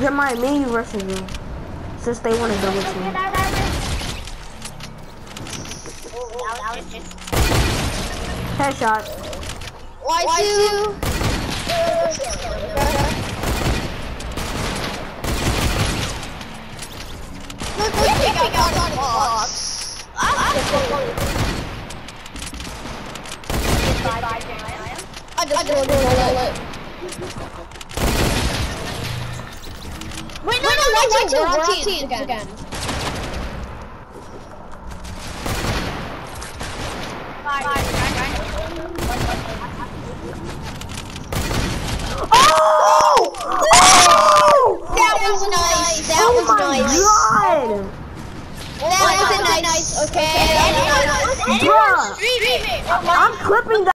Jeremiah, me and you versus you. Since they want to double team. Headshot. Why, two? Look, look, we got one box. I just rolled it. Wait, no, no, no, wait, we're on teams again. Oh! Oh! That was nice. That Oh was my nice. god! That was a nice. Okay. Bruh, I'm clipping that.